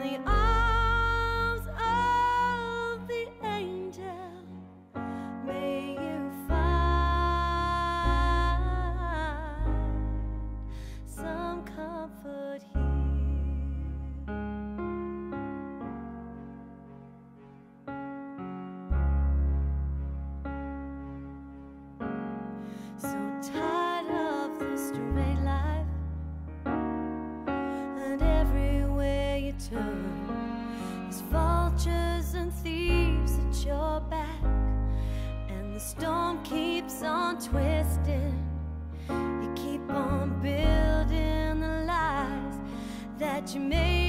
There's keeps on twisting. You keep on building the lies that you made.